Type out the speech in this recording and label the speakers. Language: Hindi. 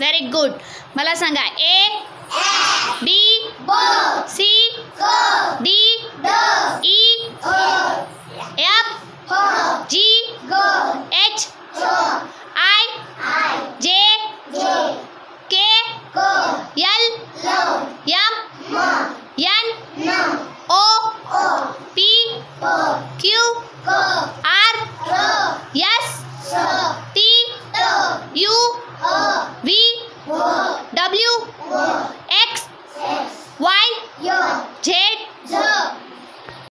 Speaker 1: वेरी गुड मला सांगा A B C D E F G H I J K L M N O P Q R Z